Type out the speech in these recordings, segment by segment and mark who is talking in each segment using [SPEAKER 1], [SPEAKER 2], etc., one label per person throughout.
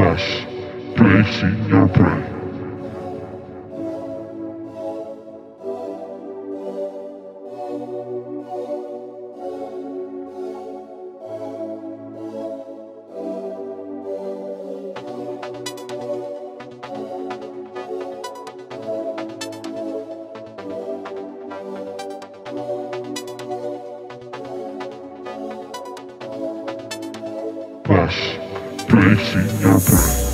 [SPEAKER 1] Flash, placing your prey place in your brain.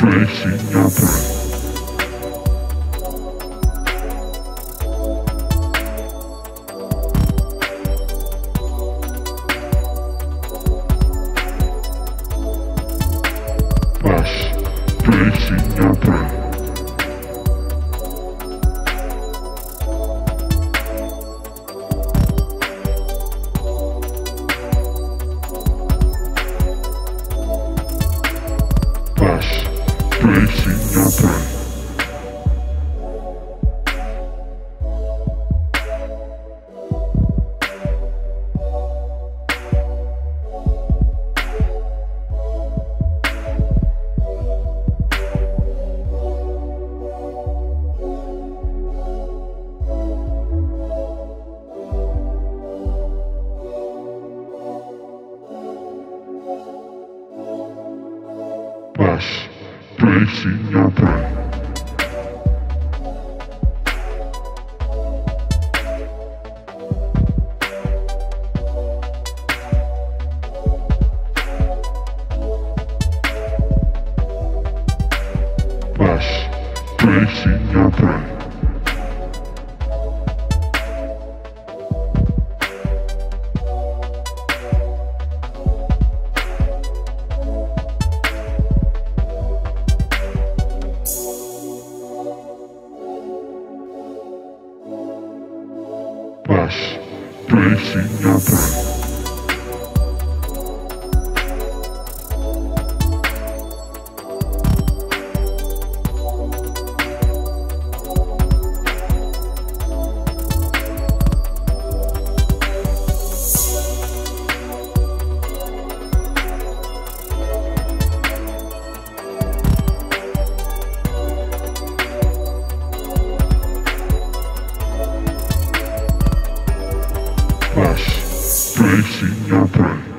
[SPEAKER 1] space in your brain. Less space in your brain. Tracing your brain. space in your brain. Less space in your brain. Flash, placing your prey. flesh, placing your brain.